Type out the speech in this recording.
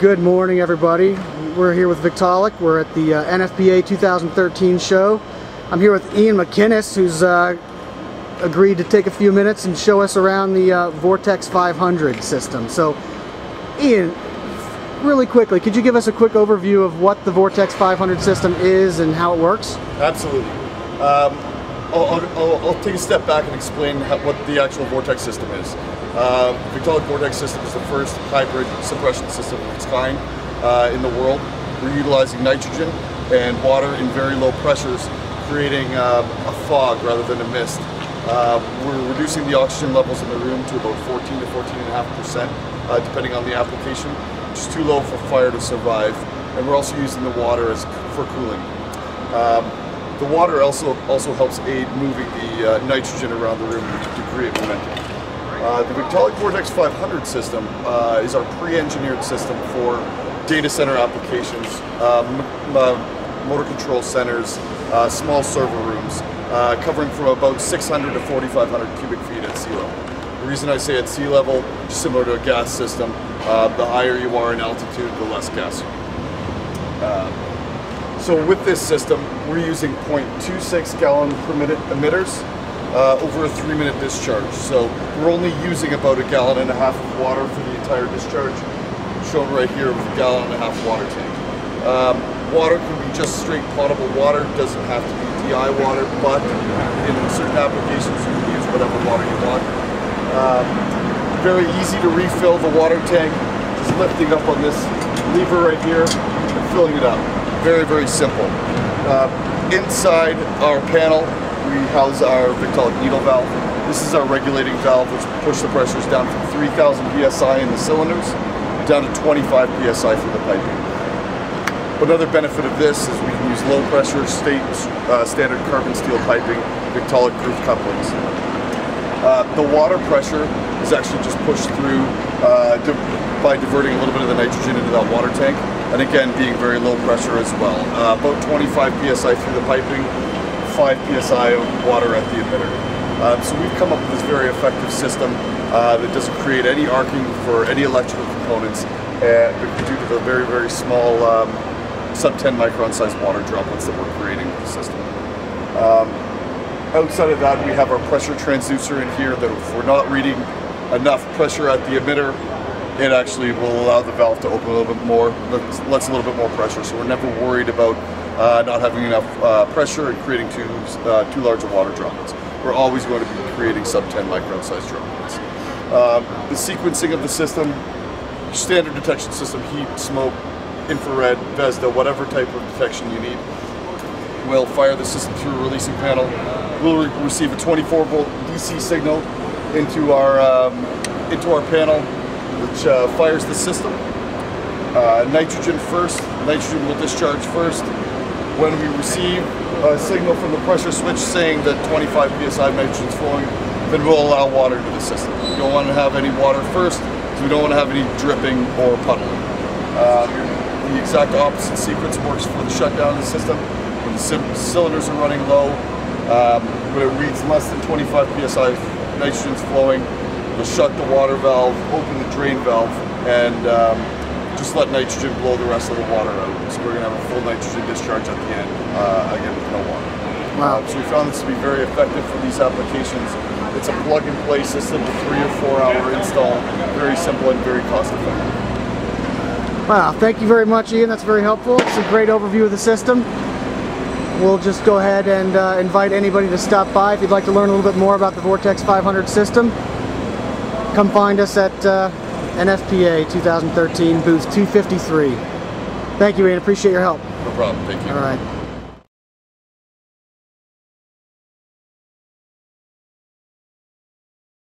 Good morning, everybody. We're here with Victaulic. We're at the uh, NFPA 2013 show. I'm here with Ian MacInnis, who's uh, agreed to take a few minutes and show us around the uh, Vortex 500 system. So, Ian, really quickly, could you give us a quick overview of what the Vortex 500 system is and how it works? Absolutely. Um, I'll, I'll, I'll, take a step back and explain how, what the actual Vortex system is. Uh, Victaulic Vortex system is the first hybrid suppression system of its kind uh, in the world. We're utilizing nitrogen and water in very low pressures, creating uh, a fog rather than a mist. Uh, we're reducing the oxygen levels in the room to about 14 to 14.5%, uh, depending on the application, which is too low for fire to survive. And we're also using the water as for cooling. Um, the water also also helps aid moving the uh, nitrogen around the room to create momentum. Uh, the Victaulic Vortex 500 system uh, is our pre-engineered system for data center applications, um, motor control centers, uh, small server rooms, uh, covering from about 600 to 4,500 cubic feet at sea level. The reason I say at sea level, similar to a gas system, uh, the higher you are in altitude, the less gas. So with this system, we're using 0.26 gallon per minute emitters uh, over a three minute discharge. So we're only using about a gallon and a half of water for the entire discharge, shown right here with a gallon and a half water tank. Um, water can be just straight potable water, doesn't have to be DI water, but in certain applications you can use whatever water you want. Um, very easy to refill the water tank, just lifting up on this lever right here and filling it up. Very, very simple. Uh, inside our panel we house our Victaulic needle valve. This is our regulating valve which pushes the pressures down from 3000 psi in the cylinders down to 25 psi for the piping. Another benefit of this is we can use low pressure state uh, standard carbon steel piping, Victaulic groove couplings. Uh, the water pressure is actually just pushed through uh, di by diverting a little bit of the nitrogen into that water tank and again being very low pressure as well. Uh, about 25 psi through the piping, 5 psi of water at the emitter. Um, so we've come up with this very effective system uh, that doesn't create any arcing for any electrical components and due to the very, very small um, sub 10 micron sized water droplets that we're creating with the system. Um, outside of that, we have our pressure transducer in here that if we're not reading enough pressure at the emitter, it actually will allow the valve to open a little bit more, lets a little bit more pressure. So we're never worried about uh, not having enough uh, pressure and creating too, uh, too large of water droplets. We're always going to be creating sub 10 micron size droplets. Um, the sequencing of the system, standard detection system, heat, smoke, infrared, VESDA, whatever type of detection you need. We'll fire the system through a releasing panel. We'll re receive a 24 volt DC signal into our um, into our panel, which uh, fires the system. Uh, nitrogen first. Nitrogen will discharge first when we receive a signal from the pressure switch saying that 25 psi nitrogen is flowing, then we'll allow water into the system. We don't want to have any water first, because we don't want to have any dripping or puddling. Um, the exact opposite sequence works for the shutdown of the system. When the cylinders are running low, um, when it reads less than 25 psi nitrogen is flowing, we'll shut the water valve, open the drain valve, and um, just let nitrogen blow the rest of the water out. So we're going to have a full nitrogen discharge at the end, uh, again with no water. Wow. Uh, so we found this to be very effective for these applications. It's a plug-and-play system, a three or four hour install, very simple and very cost effective. Wow, thank you very much Ian, that's very helpful. It's a great overview of the system. We'll just go ahead and uh, invite anybody to stop by if you'd like to learn a little bit more about the Vortex 500 system. Come find us at uh, NFPA 2013, booth 253. Thank you, Ian. Appreciate your help. No problem. Thank you. All right.